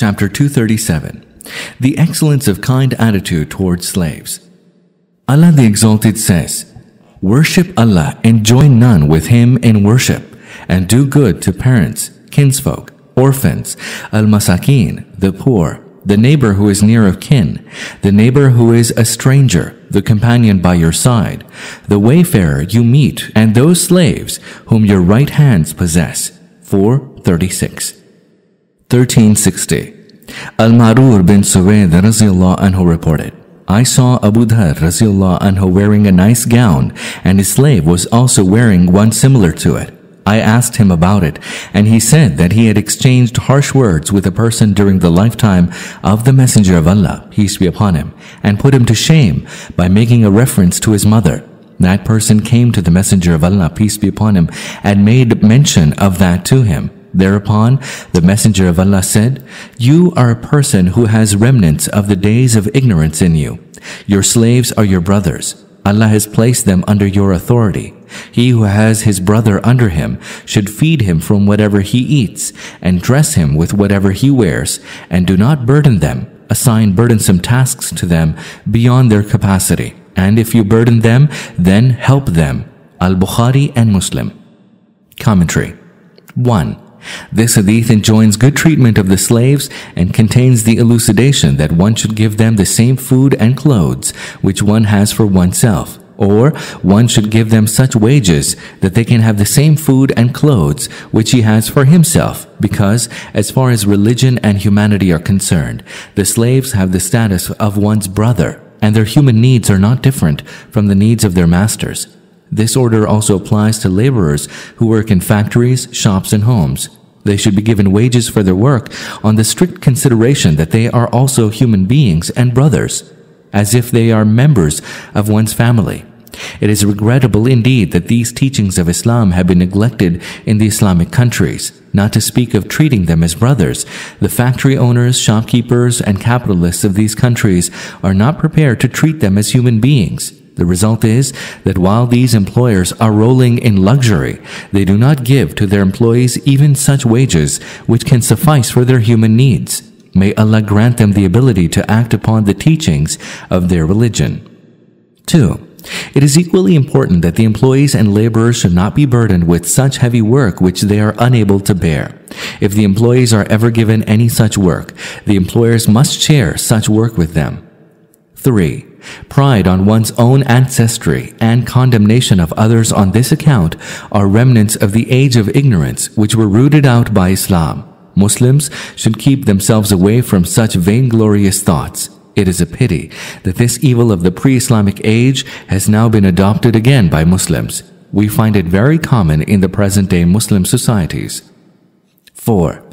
Chapter 237 The Excellence of Kind Attitude Towards Slaves. Allah the Exalted says, Worship Allah and join none with Him in worship, and do good to parents, kinsfolk, orphans, al masakin, the poor, the neighbor who is near of kin, the neighbor who is a stranger, the companion by your side, the wayfarer you meet, and those slaves whom your right hands possess. 436. 1360. Al-Ma'rur bin Suwaid anhu reported, I saw Abu Dhar anhu wearing a nice gown and his slave was also wearing one similar to it. I asked him about it, and he said that he had exchanged harsh words with a person during the lifetime of the Messenger of Allah, peace be upon him, and put him to shame by making a reference to his mother. That person came to the Messenger of Allah, peace be upon him, and made mention of that to him. Thereupon, the Messenger of Allah said, You are a person who has remnants of the days of ignorance in you. Your slaves are your brothers. Allah has placed them under your authority. He who has his brother under him should feed him from whatever he eats and dress him with whatever he wears and do not burden them. Assign burdensome tasks to them beyond their capacity. And if you burden them, then help them. Al-Bukhari and Muslim. Commentary 1. This hadith enjoins good treatment of the slaves and contains the elucidation that one should give them the same food and clothes which one has for oneself, or one should give them such wages that they can have the same food and clothes which he has for himself, because, as far as religion and humanity are concerned, the slaves have the status of one's brother, and their human needs are not different from the needs of their masters. This order also applies to laborers who work in factories, shops, and homes. They should be given wages for their work on the strict consideration that they are also human beings and brothers, as if they are members of one's family. It is regrettable indeed that these teachings of Islam have been neglected in the Islamic countries, not to speak of treating them as brothers. The factory owners, shopkeepers, and capitalists of these countries are not prepared to treat them as human beings. The result is that while these employers are rolling in luxury, they do not give to their employees even such wages which can suffice for their human needs. May Allah grant them the ability to act upon the teachings of their religion. 2. It is equally important that the employees and laborers should not be burdened with such heavy work which they are unable to bear. If the employees are ever given any such work, the employers must share such work with them. 3. Pride on one's own ancestry and condemnation of others on this account are remnants of the age of ignorance which were rooted out by Islam. Muslims should keep themselves away from such vainglorious thoughts. It is a pity that this evil of the pre-Islamic age has now been adopted again by Muslims. We find it very common in the present-day Muslim societies. 4.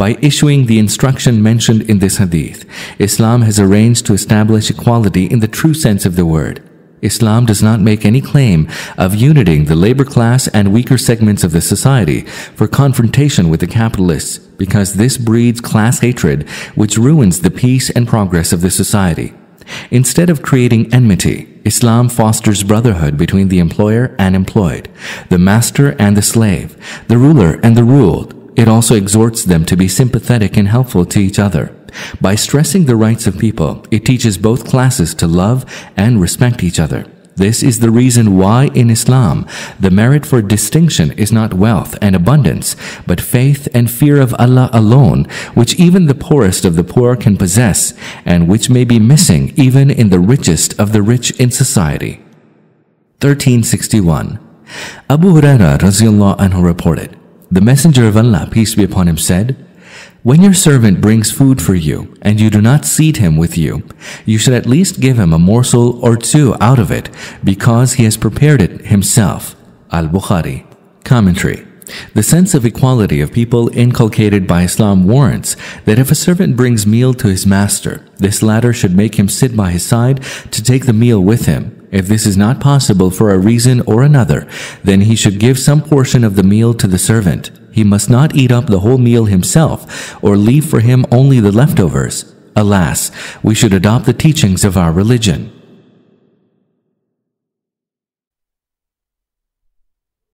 By issuing the instruction mentioned in this hadith, Islam has arranged to establish equality in the true sense of the word. Islam does not make any claim of uniting the labor class and weaker segments of the society for confrontation with the capitalists because this breeds class hatred which ruins the peace and progress of the society. Instead of creating enmity, Islam fosters brotherhood between the employer and employed, the master and the slave, the ruler and the ruled, it also exhorts them to be sympathetic and helpful to each other. By stressing the rights of people, it teaches both classes to love and respect each other. This is the reason why in Islam, the merit for distinction is not wealth and abundance, but faith and fear of Allah alone, which even the poorest of the poor can possess, and which may be missing even in the richest of the rich in society. 1361. Abu Huraira anhu reported, the Messenger of Allah, peace be upon him, said, When your servant brings food for you, and you do not seat him with you, you should at least give him a morsel or two out of it, because he has prepared it himself. Al-Bukhari. Commentary. The sense of equality of people inculcated by Islam warrants that if a servant brings meal to his master, this latter should make him sit by his side to take the meal with him. If this is not possible for a reason or another, then he should give some portion of the meal to the servant. He must not eat up the whole meal himself or leave for him only the leftovers. Alas, we should adopt the teachings of our religion.